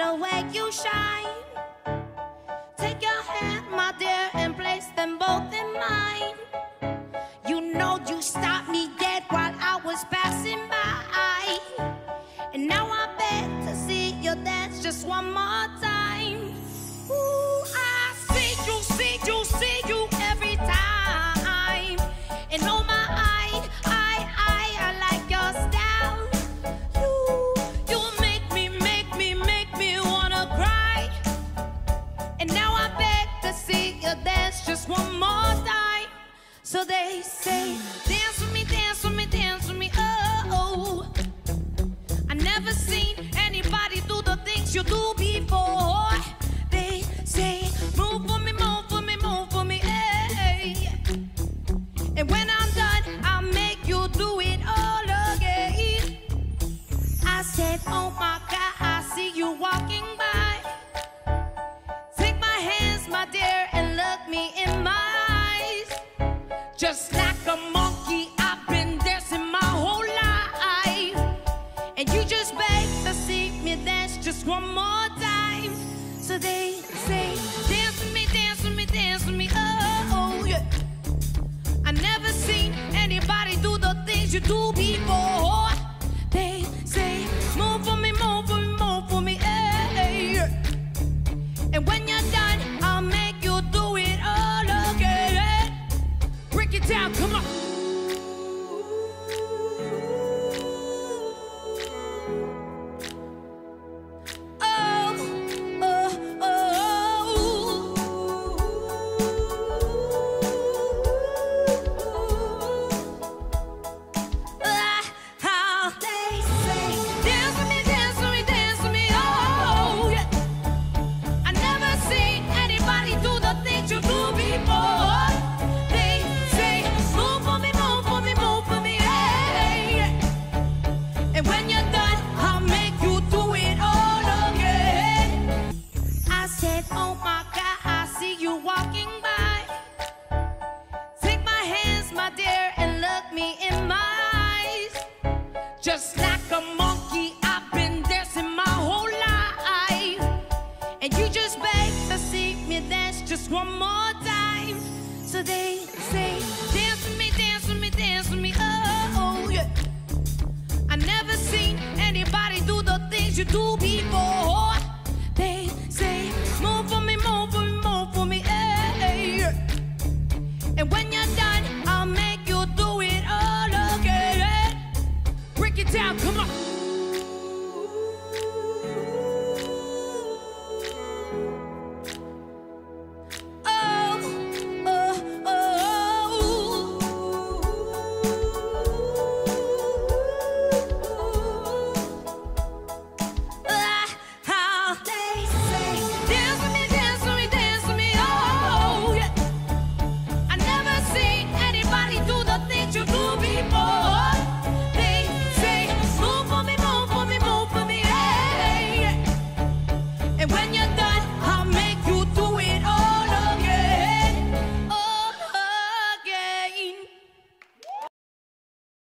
the way you shine. Take your hand, my dear, and place them both in mine. You know you stopped me dead while I was passing by. And now I beg to see you dance just one more time. dance just one more time. So they say, dance. to two people. one more time. So they say, dance with me, dance with me, dance with me. Oh, oh yeah. I never seen anybody do the things you do before.